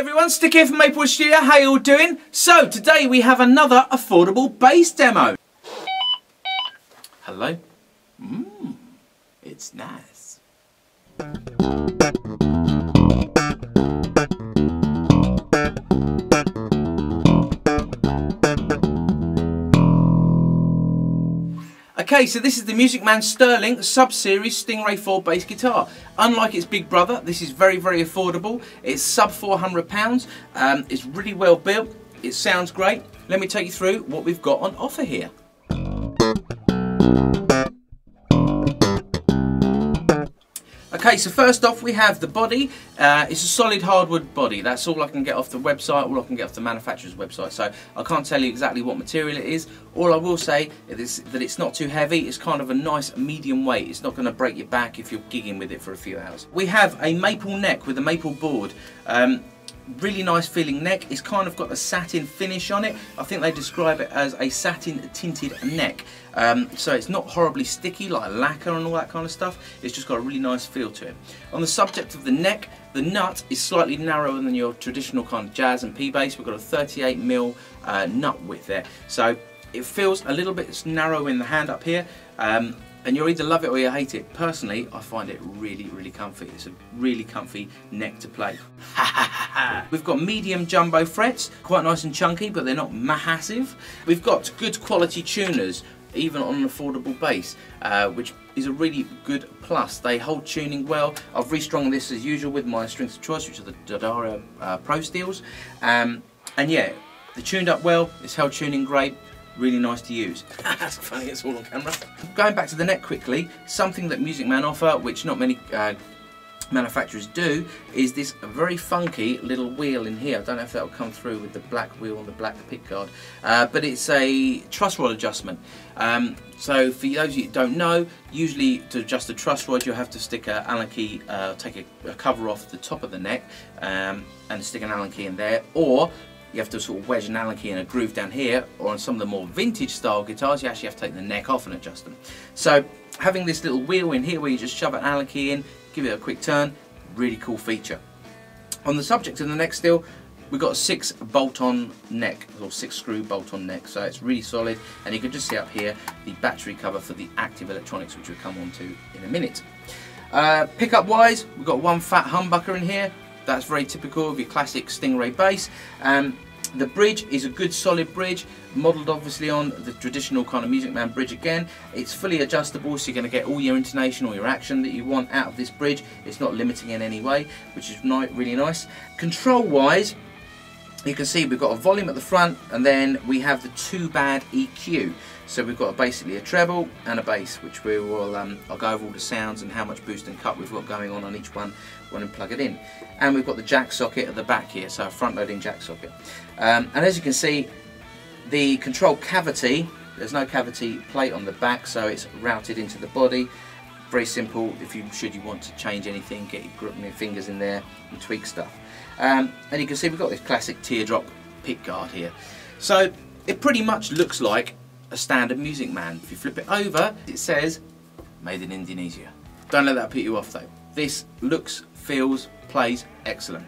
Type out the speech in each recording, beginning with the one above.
everyone, Stick here from Maplewood Studio. How you all doing? So today we have another affordable bass demo. Hello. Mmm, it's nice. Okay, so this is the Music Man Sterling Sub-Series Stingray 4 bass guitar. Unlike its big brother, this is very, very affordable. It's sub £400. Um, it's really well built. It sounds great. Let me take you through what we've got on offer here. Okay, so first off we have the body. Uh, it's a solid hardwood body. That's all I can get off the website, all I can get off the manufacturer's website. So I can't tell you exactly what material it is. All I will say is that it's not too heavy. It's kind of a nice medium weight. It's not going to break your back if you're gigging with it for a few hours. We have a maple neck with a maple board. Um, really nice feeling neck. It's kind of got a satin finish on it. I think they describe it as a satin tinted neck. Um, so it's not horribly sticky like lacquer and all that kind of stuff. It's just got a really nice feel to it. On the subject of the neck, the nut is slightly narrower than your traditional kind of jazz and P bass. We've got a 38mm uh, nut width there. So it feels a little bit narrow in the hand up here. Um, and you'll either love it or you hate it. Personally, I find it really, really comfy. It's a really comfy neck to play. We've got medium jumbo frets, quite nice and chunky, but they're not massive. We've got good quality tuners, even on an affordable bass, uh, which is a really good plus. They hold tuning well. I've restrung this as usual with my strings of choice, which are the D'Addario uh, Pro Steels. Um, and yeah, they tuned up well, it's held tuning great really nice to use. That's funny, it's all on camera. Going back to the neck quickly, something that Music Man offer, which not many uh, manufacturers do, is this very funky little wheel in here. I don't know if that will come through with the black wheel and the black pickguard, uh, but it's a truss rod adjustment. Um, so for those of you who don't know, usually to adjust the truss rod you'll have to stick an Allen key, uh, take a, a, cover off the top of the neck um, and stick an Allen key in there, or you have to sort of wedge an Allen key in a groove down here, or on some of the more vintage style guitars, you actually have to take the neck off and adjust them. So having this little wheel in here where you just shove an Allen key in, give it a quick turn, really cool feature. On the subject of the neck still, we've got a six bolt-on neck, or six screw bolt-on neck, so it's really solid, and you can just see up here the battery cover for the active electronics, which we'll come on to in a minute. Uh, pickup wise, we've got one fat humbucker in here, that's very typical of your classic Stingray bass. Um, the bridge is a good solid bridge, modelled obviously on the traditional kind of Music Man bridge again. It's fully adjustable so you're going to get all your intonation or your action that you want out of this bridge. It's not limiting in any way, which is really nice. Control wise, you can see we've got a volume at the front and then we have the two band EQ. So we've got basically a treble and a bass, which we will, um, I'll go over all the sounds and how much boost and cut we've got going on on each one when we plug it in. And we've got the jack socket at the back here, so a front loading jack socket. Um, and as you can see, the control cavity, there's no cavity plate on the back, so it's routed into the body. Very simple, if you should you want to change anything, get your, your fingers in there and tweak stuff. Um, and you can see we've got this classic teardrop pick guard here. So it pretty much looks like a standard Music Man. If you flip it over, it says made in Indonesia. Don't let that put you off though. This looks, feels, plays excellent.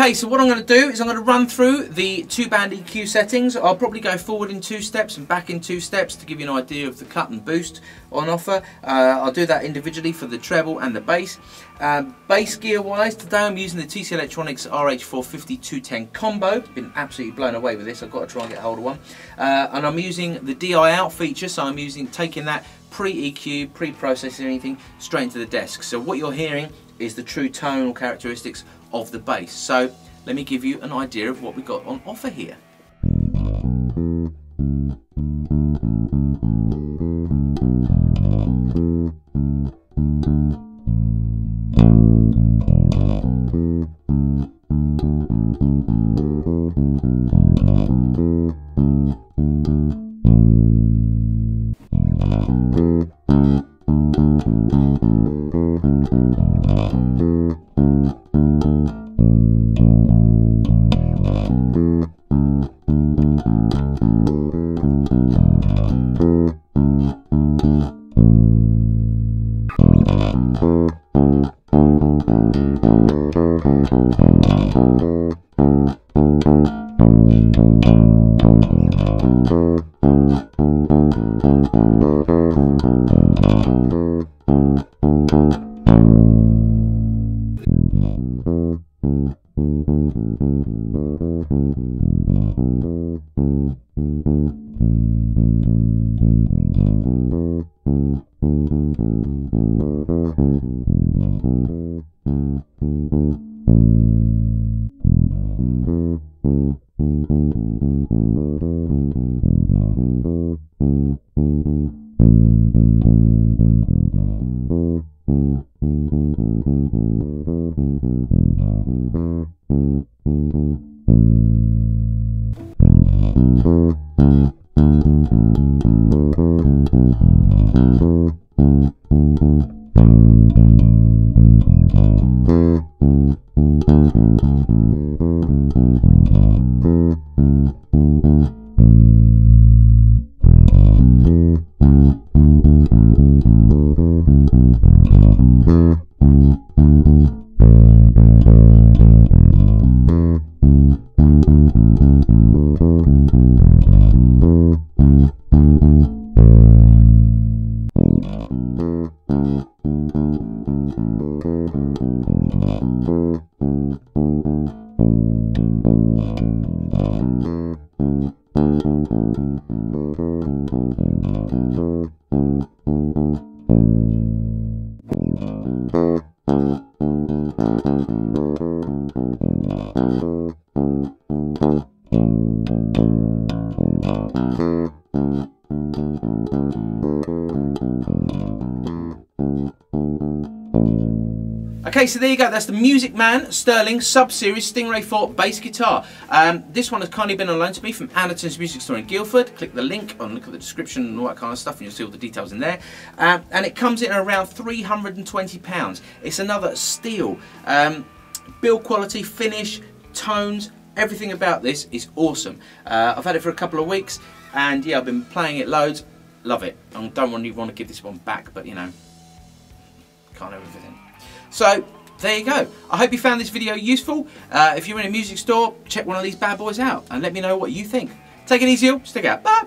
Okay, so what I'm going to do is I'm going to run through the two band EQ settings. I'll probably go forward in two steps and back in two steps to give you an idea of the cut and boost on offer. Uh, I'll do that individually for the treble and the bass. Um, bass gear wise, today I'm using the TC Electronics RH450 210 combo. Been absolutely blown away with this. I've got to try and get hold of one. Uh, and I'm using the DI out feature, so I'm using taking that pre-EQ, pre-processing anything straight into the desk. So what you're hearing is the true tonal characteristics of the bass. So let me give you an idea of what we got on offer here. Okay, so there you go. That's the Music Man Sterling Sub-Series Stingray 4 bass guitar. Um, this one has kindly been on loan to me from Andertons Music Store in Guildford. Click the link and look at the description and all that kind of stuff and you'll see all the details in there. Um, and it comes in around £320. It's another steal. Um, build quality, finish, tones, everything about this is awesome. Uh, I've had it for a couple of weeks and yeah, I've been playing it loads. Love it. I don't really want to give this one back, but you know, can't have everything. So there you go. I hope you found this video useful. Uh, if you're in a music store, check one of these bad boys out and let me know what you think. Take it easy, stick out. Bye.